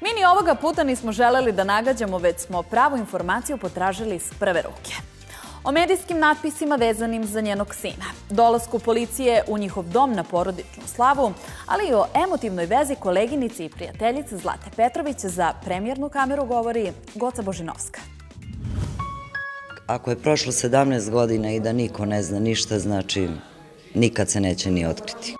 Mi ni ovoga puta nismo želeli da nagađamo, već smo pravu informaciju potražili s prve ruke. O medijskim natpisima vezanim za njenog sina, dolasku policije u njihov dom na porodičnu slavu, ali i o emotivnoj vezi koleginici i prijateljice Zlate Petrović za premjernu kameru govori Goca Božinovska. Ako je prošlo 17 godina i da niko ne zna ništa, znači nikad se neće ni otkriti.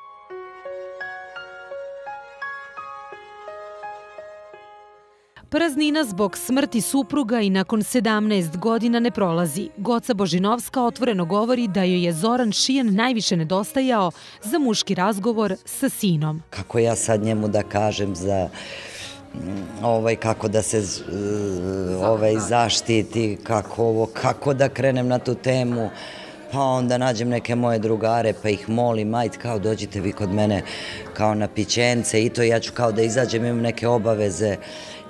Praznina zbog smrti supruga i nakon 17 godina ne prolazi. Goca Božinovska otvoreno govori da joj je Zoran Šijan najviše nedostajao za muški razgovor sa sinom. Kako ja sad njemu da kažem za mm, ovaj kako da se ovaj zaštiti, kako ovo, kako da krenem na tu temu pa onda nađem neke moje drugare, pa ih molim, ajde kao dođite vi kod mene kao na pićence i to ja ću kao da izađem, imam neke obaveze.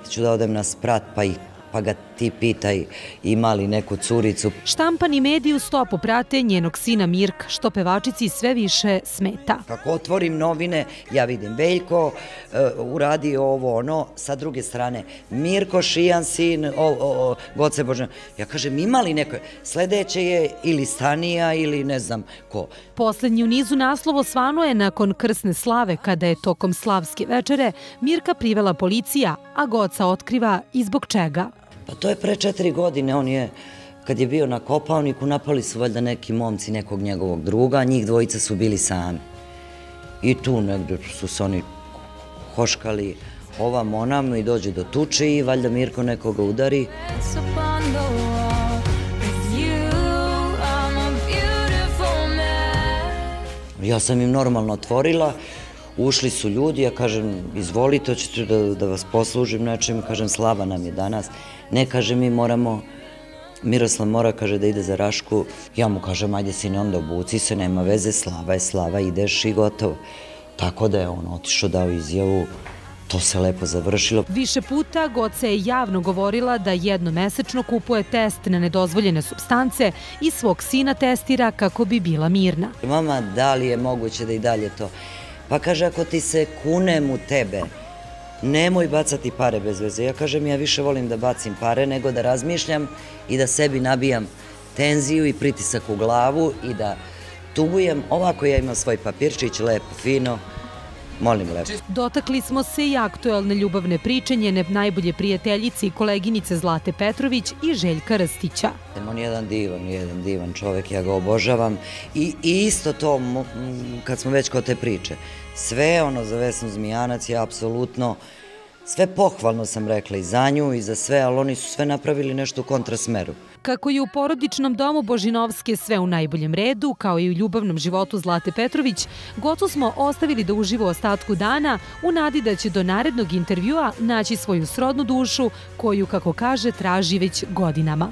Ću da odem na sprat pa ih pa ga ti pitaj ima li neku curicu. Štampani mediji u stopu prate njenog sina Mirka, što pevačici sve više smeta. Kako otvorim novine, ja vidim Veljko, uh, uradi ovo, ono, sa druge strane, Mirko, Šijan, sin, o, o, o, Goce Božan. Ja kažem, ima li neko? Sledeće je ili Stanija ili ne znam ko. Poslednji u nizu naslovo svano je nakon krsne slave, kada je tokom slavske večere Mirka privela policija, a Goca otkriva i zbog čega. Pa to je pre četiri godine, on je, kad je bio na kopavniku, napali su valjda neki momci nekog njegovog druga, njih dvojica su bili sami. I tu negde su se oni hoškali ovam onam i dođe do tuče i valjda Mirko nekoga udari. Ja sam im normalno otvorila, Ušli su ljudi, ja kažem, izvolite, hoćete da, da vas poslužim nečim, kažem, slava nam je danas. Ne, kaže, mi moramo, Miroslav mora, kaže, da ide za Rašku. Ja mu kažem, ajde sine, onda obuci se, nema veze, slava je slava, ideš i gotovo. Tako da je on otišao, dao izjavu, to se lepo završilo. Više puta Goce je javno govorila da jednomesečno kupuje test na nedozvoljene substance i svog sina testira kako bi bila mirna. Mama, da li je moguće da i dalje to? Pa kaže, ako ti se kunem u tebe, nemoj bacati pare bez veze. Ja kažem, ja više volim da bacim pare nego da razmišljam i da sebi nabijam tenziju i pritisak u glavu i da tugujem. Ovako ja imam svoj papirčić, lepo, fino, Molim lepo. Dotakli smo se i aktuelne ljubavne priče njene najbolje prijateljice i koleginice Zlate Petrović i Željka Rstića. On je jedan divan, jedan divan čovek, ja ga obožavam. I isto to, kad smo već kod te priče, sve ono za Vesnu Zmijanac je apsolutno Sve pohvalno sam rekla i za nju i za sve, ali oni su sve napravili nešto u kontrasmeru. Kako je u porodičnom domu Božinovske sve u najboljem redu, kao i u ljubavnom životu Zlate Petrović, Gocu smo ostavili da uživa ostatku dana u nadi da će do narednog intervjua naći svoju srodnu dušu koju, kako kaže, traži već godinama.